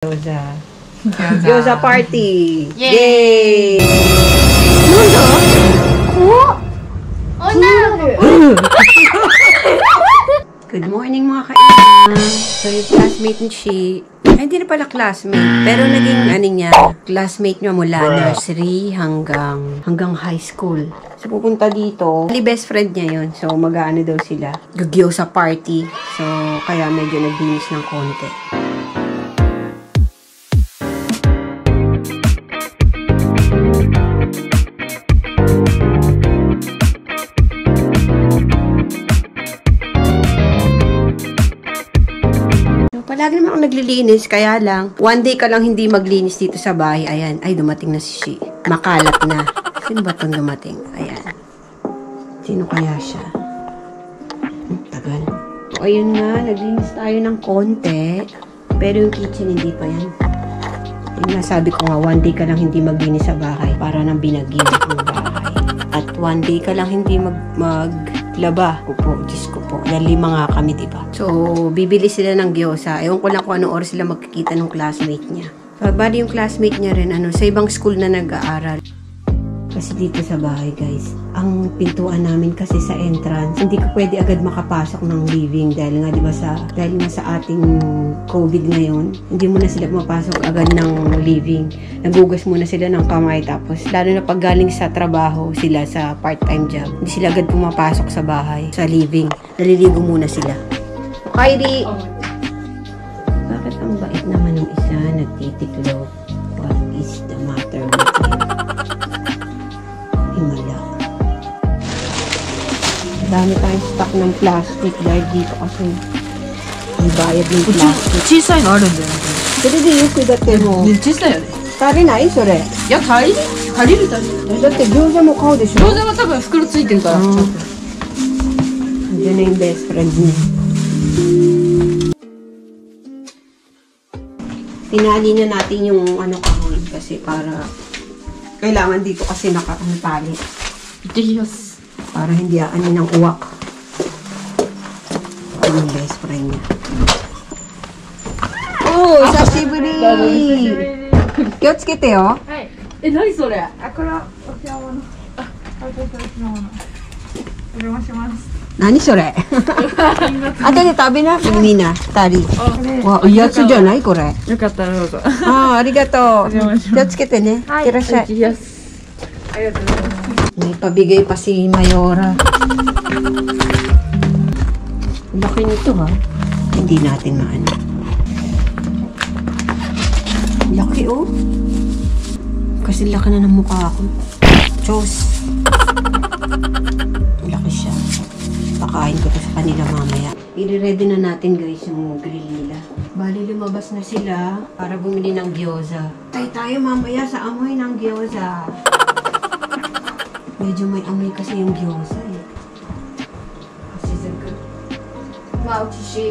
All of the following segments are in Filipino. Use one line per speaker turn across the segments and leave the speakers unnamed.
Gyoza. Gyoza party!
Yay!
Yay! Good morning mga kainan. So yung classmate ni Shi, ay hindi na pala classmate, pero naging ano niya, classmate niya mula nursery hanggang hanggang high school. So pupunta dito, ali best friend niya yun. So mag-ano daw sila, gagyaw sa party. So kaya medyo nagdinis ng konti. So, palagi naman ako naglilinis, kaya lang, one day ka lang hindi maglinis dito sa bahay. Ayan, ay, dumating na si Shi. Makalat na. Sino ba itong dumating? Ayan. Sino kaya siya? Hmm, tagal. O, ayun nga, naglinis tayo ng konti. Pero yung kitchen, hindi pa yan. Yung nga, sabi ko nga, one day ka lang hindi maglinis sa bahay para nang binagyo ang bahay. At one day ka lang hindi mag maglaba. Ko Dahil lima nga kami, di ba? So, bibili sila ng gyoza. Ewan ko lang kung anong oras sila magkikita ng classmate niya. So, bali yung classmate niya rin, ano, sa ibang school na nag-aaral. Kasi dito sa bahay, guys, ang pintuan namin kasi sa entrance, hindi ko pwede agad makapasok ng living dahil nga, di ba, sa, dahil nga sa ating COVID ngayon, hindi mo na sila mapasok agad ng living. Nagugas muna sila ng kamay tapos, lalo na pag galing sa trabaho sila sa part-time job, hindi sila agad pumapasok sa bahay, sa living. Naliligo muna sila. Kylie! Bakit ang bait naman ng isa nagtitiklop? What is the matter with him? Dami tayong stock ng plastic dahil dito kasi may bayad ng plastic.
Chisay na rin din.
Pero di yung kudate mo.
Chisay yun.
Tari na yun,
sore? Ya, tari? Tari rin tari. Dati, gyoza mo kao desho? Gyoza
mo tabi,
fukuro tsuiten kara.
Diyan na yung best friend niya. Tinali na natin yung ano kahoy kasi para kailangan dito kasi naka-tali.
Diyos.
para hindi aani ng uwak. Yung best spray niya oh 気をつけてよ
はいえそれ
あこれはのお邪魔します何それあで食べなみ
んな二人わおやつじゃないこれ
よかったらどうぞああありが
とう
気を
つ
けてね、はい、いらっしゃいます。
May pabigay pa si Mayora. Laki nito ha. Hindi natin maano. Laki oh. Kasi laki na ng mukha ko. Diyos. Laki siya. Pakain ko to sa kanila mamaya. I-ready na natin guys yung grill nila. Bali lumabas na sila para bumili ng gyoza. Tay tayo mamaya sa amoy ng gyoza. Medyo may amoy kasi yung gyoza eh. Kasi zaga. Tumawag si Shi.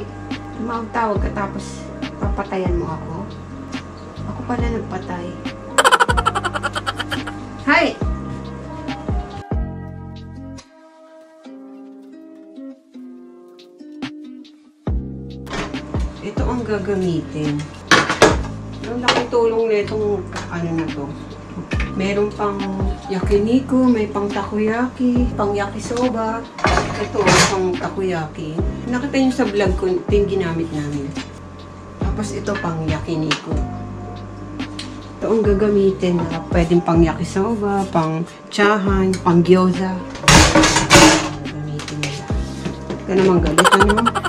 Tumawag tawag ka tapos papatayan mo ako. Ako pala nagpatay. Hi! Ito ang gagamitin. Ang laking tulong na itong ano na to. Meron pang yakiniku, may pang takoyaki, pang yakisoba. Ito, pang takoyaki. Nakita niyo sa vlog ko, ito yung ginamit namin. Tapos ito pang yakiniku. Ito ang gagamitin na pwedeng pang yakisoba, pang chahan, pang gyoza. Gagamitin nila. Ika naman galit, ano?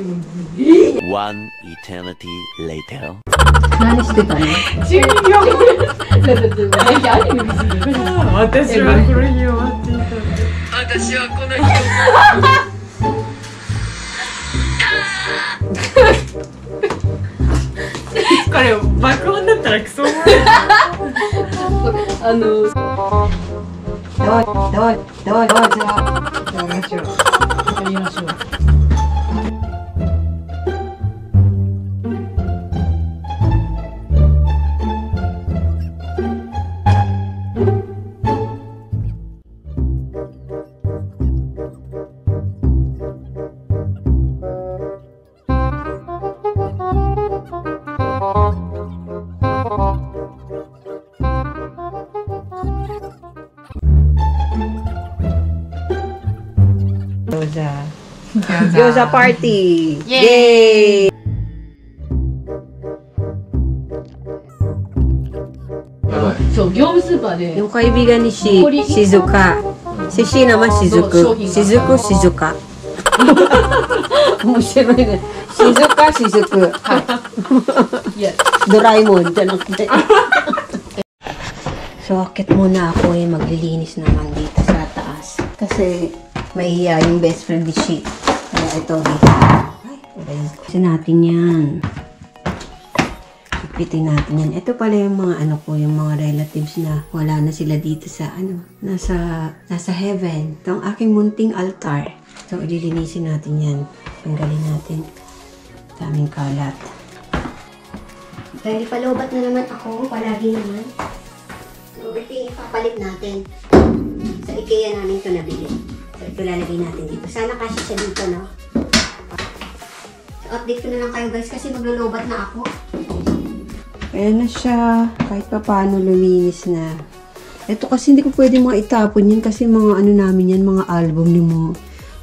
One eternity later.
何してた
の？秒私はこの日終っていた。私はこの日これ
爆音だったらクソ
あの
うう。Gyoza. Gyoza party!
Yay!
Yay!
Yay!
そう、業務スーパーで、
Yung kaibigan ni Shi,
Huli.
Shizuka. Si Shi naman Shizuku.
shohin ka.
Shizuku, Shizuka. 面白いね。Shizuka, Shizuku.
いや、
Doraemon. Diyan ang So, akit muna ako eh. Maglilinis naman dito sa taas. Kasi, mahiya yung best friend ni Shi. Kaya ito. Ay, kasi natin yan. Ipitin natin yan. Ito pala yung mga ano ko, yung mga relatives na wala na sila dito sa ano, nasa, nasa heaven. Ito aking munting altar. So, ililinisin natin yan. Tanggalin natin. Daming kalat.
Dahil palobat na naman ako, palagi naman. So, ito ipapalit natin. Sa IKEA namin ito nabili. Ito lalagay natin dito. Sana kasi siya dito, no? So, update ko na lang kayo guys kasi maglulubat na ako.
Ayan na siya. Kahit pa paano luminis na. Ito kasi hindi ko pwede mga itapon yan kasi mga ano namin yan, mga album ni mga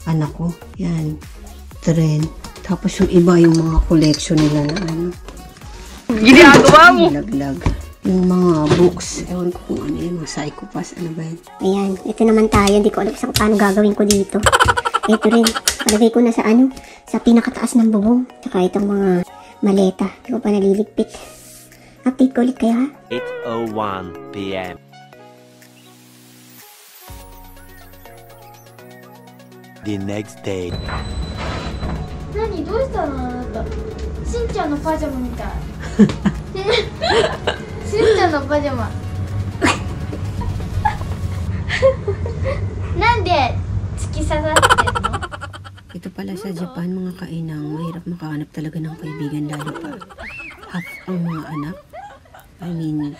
anak ko. Yan. Trend. Tapos yung iba, yung mga collection nila na ano. Ginagawa mo! Laglag Yung mga books. Ewan ko kung ano yung mga psychopaths. Ano ba yan?
Ayan, ito naman tayo. Hindi ko alam sa paano gagawin ko dito. Ito rin. Palagay ko na sa ano, sa pinakataas ng bubong. Saka itong mga maleta. Hindi ko pa naliligpit. Update ko ulit kayo ha.
8:01 p.m. The next day.
何どうしたのあなたしんちゃんのパジャマみたいしんちゃん のパジャマなんで突き刺さってんの
Ito pala sa Japan, mga kainang, mahirap makahanap talaga ng kaibigan, lalo pa half ang mga anak. I mean,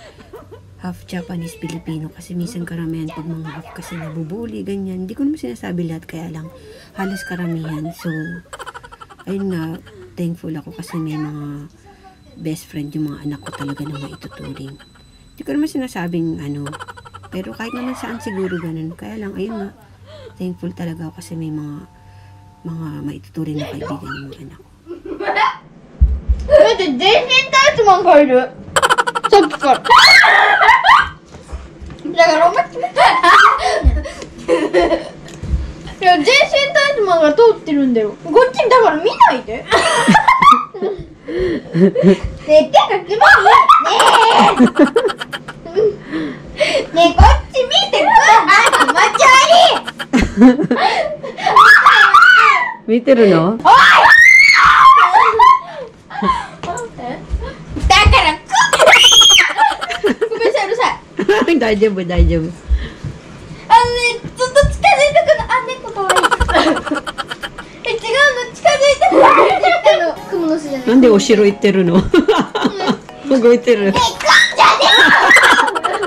half Japanese, Filipino, kasi minsan karamihan pag mga half kasi nabubuli, ganyan. Hindi ko naman sinasabi lahat, kaya lang halos karamihan. So, ayun nga, thankful ako kasi may mga best friend yung mga anak ko talaga na maituturing. Hindi ko naman sinasabing ano, pero kahit naman saan siguro ganun. Kaya lang, ayun nga, thankful talaga ako kasi may mga mga maituturing na kaibigan yung mga anak ko.
だって全身タイツマンがいや全身タイツマンが通ってるんだよこっちだから見ないでねえ手がキモいねえこっち見てください気持ち悪い
Miter, no?
だからごめんなさいうるさい
大丈夫、大丈夫。
あのねずっと近づいてくのあ猫かわいいえ違うの？近づいてくの？あの雲の巣じゃない
なんでお城行ってるの？動いてる。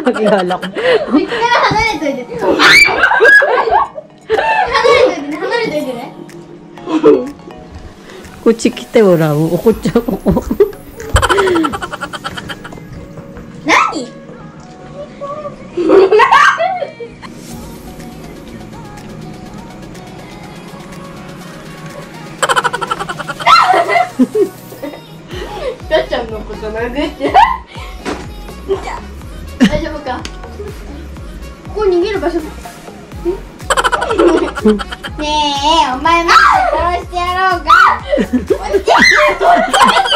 ら離れといて。離れといてね離れといてね。
こっち来ておらん。怒っちゃう。
何？ガちゃんのこと殴ってこ逃げる場所。ねえお前も殺してやろうか。